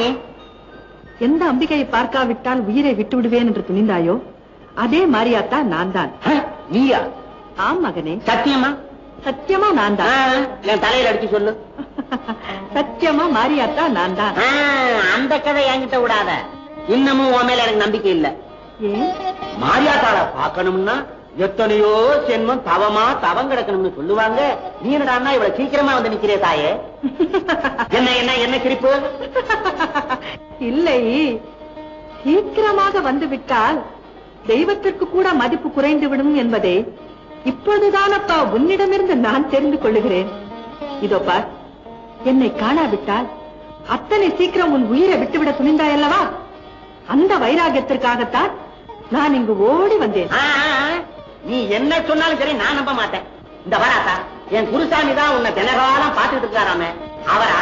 நீ எந்த அம்பிகையை பார்க்காவிட்டால் உயிரை விட்டு விடுவேன் என்று துணிந்தாயோ? அதே மாரியாத்தா நான் தான் நீயா? ஆம் மகனே. சத்தியமா? சத்தியமா நான் தான் என் தலையில அடிச்சு சொல்லு. சத்தியமா மாரியாத்தா நான் தான் அந்த கதை என்கிட்ட விடாத. இன்னமும் உன் மேல எனக்கு நம்பிக்கை இல்ல. ஏன்? மாரியாத்தாள பார்க்கணும்னா எத்தனையோ சென்மம் தவமா தவம் கிடக்கணும்னு சொல்லுவாங்க. நீ என்னடா இவ்வளவு சீக்கிரமா வந்து நிக்கிறே தாயே? என்ன என்ன என்ன சிரிப்பு? இல்லை. சீக்கிரமாக வந்து விட்டால் தெய்வத்திற்கு கூட மதிப்பு குறைந்து விடும் என்பதை இப்பொழுதுதான் அப்பா உன்னிடமிருந்து நான் தெரிந்து கொள்ளுகிறேன் இதோ பார் என்னை காணாவிட்டால் அத்தனை சீக்கிரம் உன் உயிரை விட்டுவிட துணிந்தாயல்லவா? அந்த வைராகியத்திற்காகத்தான் நான் இங்கு ஓடி வந்தேன். நீ என்ன சொன்னாலும் சரி நான் நம்ப மாட்டேன். இந்த வராத்தா என் குருசாமி தான் உன்னை தினகாலம் பாத்துட்டு இருக்காராமே. அவர்